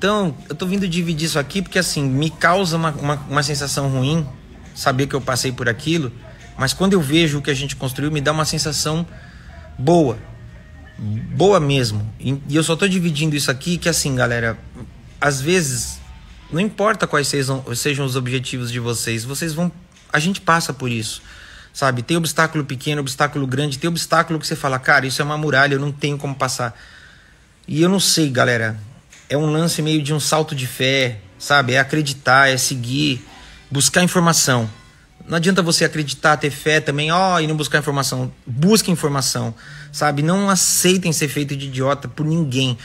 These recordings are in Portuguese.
Então, eu tô vindo dividir isso aqui porque, assim, me causa uma, uma, uma sensação ruim saber que eu passei por aquilo, mas quando eu vejo o que a gente construiu, me dá uma sensação boa. Boa mesmo. E, e eu só tô dividindo isso aqui que, assim, galera, às vezes, não importa quais sejam, sejam os objetivos de vocês, vocês vão. A gente passa por isso. Sabe? Tem obstáculo pequeno, obstáculo grande, tem obstáculo que você fala, cara, isso é uma muralha, eu não tenho como passar. E eu não sei, galera. É um lance meio de um salto de fé, sabe? É acreditar, é seguir, buscar informação. Não adianta você acreditar, ter fé também, ó, oh, e não buscar informação. Busque informação, sabe? Não aceitem ser feito de idiota por ninguém.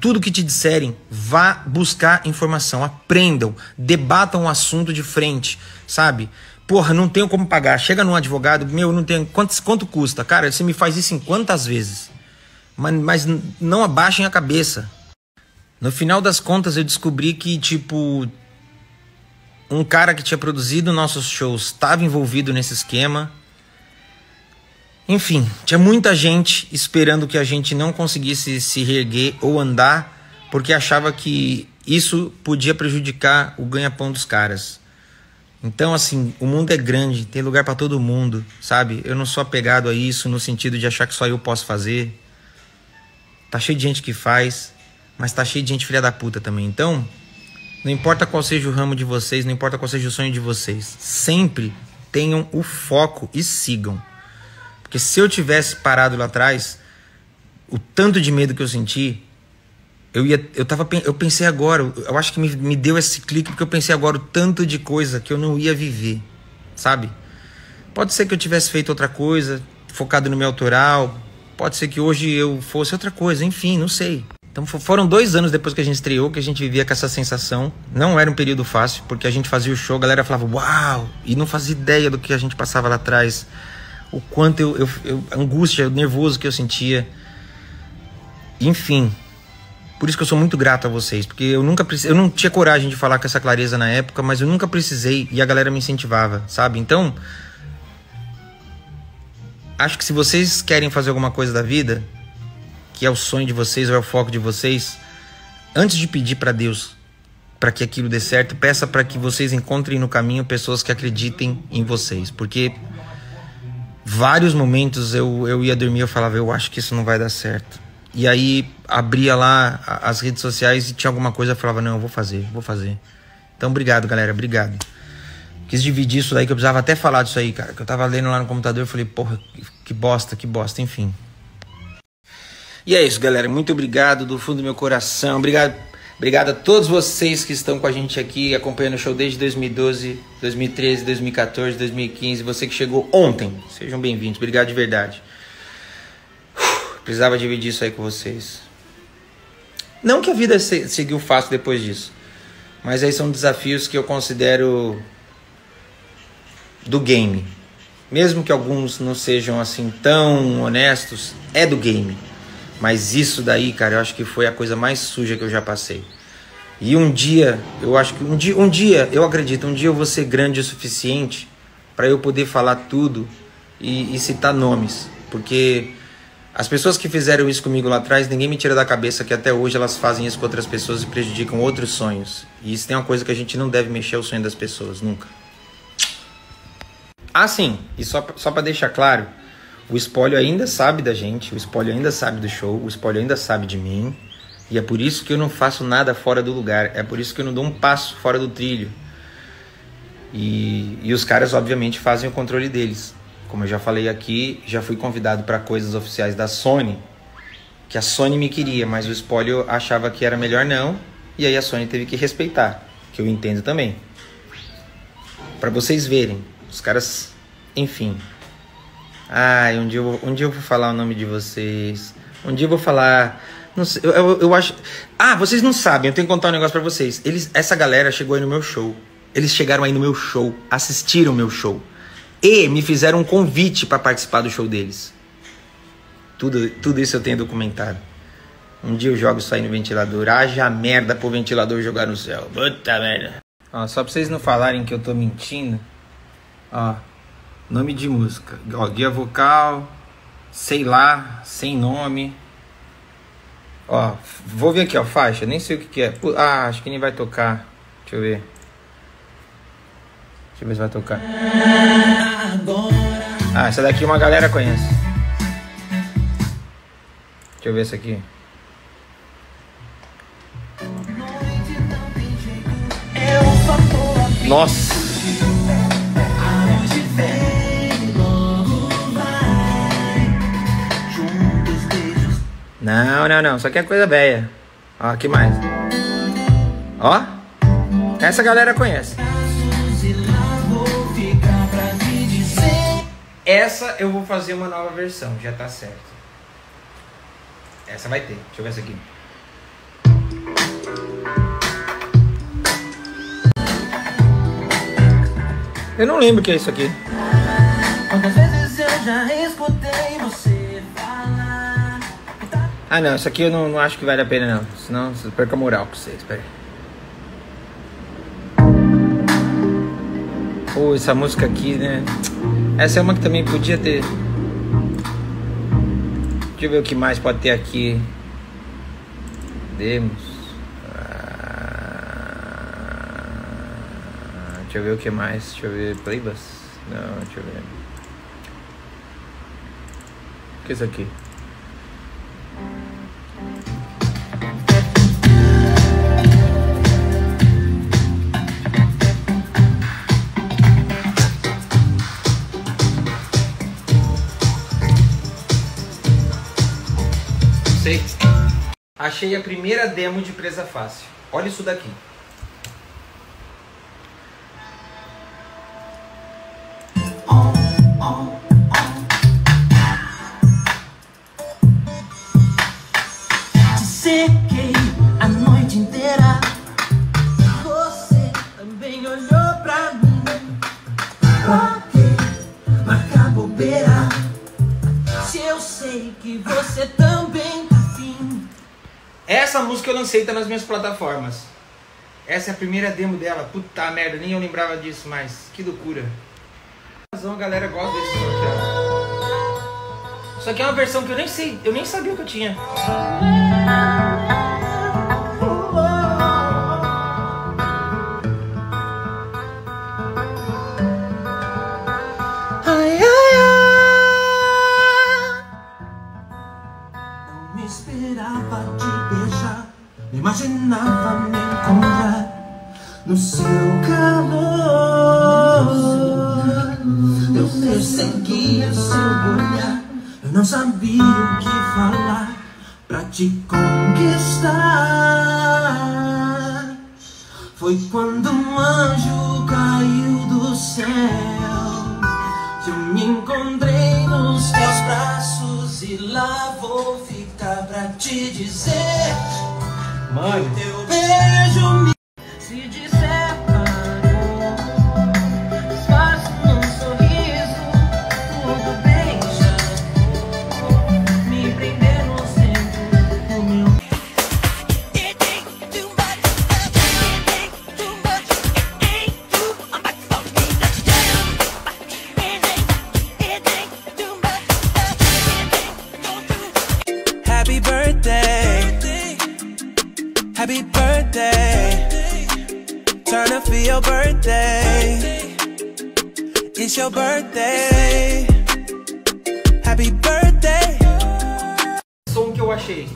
Tudo que te disserem, vá buscar informação, aprendam, debatam o assunto de frente, sabe? Porra, não tenho como pagar. Chega num advogado, meu, não tenho. Quanto, quanto custa? Cara, você me faz isso em quantas vezes? Mas, mas não abaixem a cabeça. No final das contas, eu descobri que, tipo, um cara que tinha produzido nossos shows estava envolvido nesse esquema. Enfim, tinha muita gente esperando que a gente não conseguisse se reerguer ou andar, porque achava que isso podia prejudicar o ganha-pão dos caras. Então, assim, o mundo é grande, tem lugar para todo mundo, sabe? Eu não sou apegado a isso no sentido de achar que só eu posso fazer. Tá cheio de gente que faz, mas tá cheio de gente filha da puta também. Então, não importa qual seja o ramo de vocês, não importa qual seja o sonho de vocês, sempre tenham o foco e sigam. Porque se eu tivesse parado lá atrás, o tanto de medo que eu senti, eu ia, eu tava, eu pensei agora, eu acho que me, me deu esse clique porque eu pensei agora o tanto de coisa que eu não ia viver, sabe? Pode ser que eu tivesse feito outra coisa, focado no meu autoral, pode ser que hoje eu fosse outra coisa, enfim, não sei. Então foram dois anos depois que a gente estreou que a gente vivia com essa sensação. Não era um período fácil, porque a gente fazia o show, a galera falava uau! E não fazia ideia do que a gente passava lá atrás. O quanto eu, eu, eu angústia, o nervoso que eu sentia. Enfim, por isso que eu sou muito grato a vocês, porque eu nunca eu não tinha coragem de falar com essa clareza na época, mas eu nunca precisei e a galera me incentivava, sabe? Então, acho que se vocês querem fazer alguma coisa da vida, que é o sonho de vocês ou é o foco de vocês, antes de pedir para Deus para que aquilo dê certo, peça para que vocês encontrem no caminho pessoas que acreditem em vocês, porque vários momentos eu, eu ia dormir eu falava, eu acho que isso não vai dar certo e aí abria lá as redes sociais e tinha alguma coisa, eu falava, não, eu vou fazer, vou fazer. Então, obrigado, galera, obrigado. Quis dividir isso daí, que eu precisava até falar disso aí, cara. Que eu tava lendo lá no computador e falei, porra, que bosta, que bosta, enfim. E é isso, galera. Muito obrigado do fundo do meu coração. Obrigado, obrigado a todos vocês que estão com a gente aqui, acompanhando o show desde 2012, 2013, 2014, 2015. Você que chegou ontem, sejam bem-vindos. Obrigado de verdade. Precisava dividir isso aí com vocês. Não que a vida seguiu fácil depois disso, mas aí são desafios que eu considero do game. Mesmo que alguns não sejam assim tão honestos, é do game. Mas isso daí, cara, eu acho que foi a coisa mais suja que eu já passei. E um dia, eu acho que um dia, um dia, eu acredito, um dia eu vou ser grande o suficiente para eu poder falar tudo e, e citar nomes, porque as pessoas que fizeram isso comigo lá atrás, ninguém me tira da cabeça que até hoje elas fazem isso com outras pessoas e prejudicam outros sonhos. E isso tem uma coisa que a gente não deve mexer o sonho das pessoas, nunca. Ah, sim, e só, só para deixar claro, o espólio ainda sabe da gente, o espólio ainda sabe do show, o espólio ainda sabe de mim. E é por isso que eu não faço nada fora do lugar, é por isso que eu não dou um passo fora do trilho. E, e os caras, obviamente, fazem o controle deles. Como eu já falei aqui, já fui convidado para coisas oficiais da Sony, que a Sony me queria, mas o spoiler achava que era melhor não, e aí a Sony teve que respeitar, que eu entendo também. Para vocês verem, os caras, enfim. Ai, um dia, eu um dia eu vou falar o nome de vocês. Um dia eu vou falar. Não sei, eu, eu, eu acho. Ah, vocês não sabem, eu tenho que contar um negócio para vocês. Eles, essa galera chegou aí no meu show. Eles chegaram aí no meu show, assistiram meu show e me fizeram um convite para participar do show deles. Tudo, tudo isso eu tenho documentado. Um dia eu jogo isso aí no ventilador. Haja merda pro ventilador jogar no céu. Puta merda. Ó, só pra vocês não falarem que eu tô mentindo. Ó, nome de música. Ó, guia vocal. Sei lá, sem nome. Ó, vou ver aqui, ó, faixa. Nem sei o que, que é. Ah, acho que nem vai tocar. Deixa eu ver. Deixa eu ver se vai tocar. Ah, essa daqui uma galera conhece. Deixa eu ver essa aqui. Nossa! Não, não, não. Isso aqui é coisa velha. Ó, que mais? Ó. Essa galera conhece. Essa eu vou fazer uma nova versão, já tá certo. Essa vai ter. Deixa eu ver essa aqui. Eu não lembro o que é isso aqui. Quantas vezes eu já escutei Ah não, isso aqui eu não, não acho que vale a pena não. Senão você perca a moral com vocês. Pera Pô, essa música aqui, né? Essa é uma que também podia ter. Deixa eu ver o que mais pode ter aqui. Demos. Deixa eu ver o que mais. Deixa eu ver. Playbus? Não, deixa eu ver. O que é isso aqui? Achei a primeira demo de presa fácil. Olha isso daqui. sequei Essa música eu lancei, tá nas minhas plataformas. Essa é a primeira demo dela. Puta merda, nem eu lembrava disso, mas que loucura. A galera gosta desse som ó. Só que é uma versão que eu nem sei, eu nem sabia que eu tinha. Seu calor. Eu perseguia seu olhar, eu não sabia o que falar pra te conquistar. Foi quando um anjo caiu do céu. Eu me encontrei nos teus braços e lá vou ficar pra te dizer. Mano. It's your birthday. Happy birthday. Som que eu achei.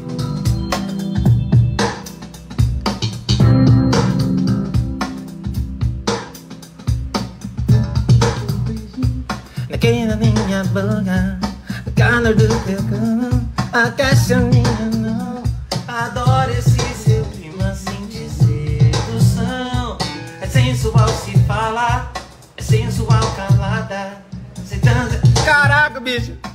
Naquela minha boca, o calor do teu corpo, a caixoninha não. Adoro esse seu clima sem dizer sedução. É sensual se falar, sensual calada. Caraca, bicho!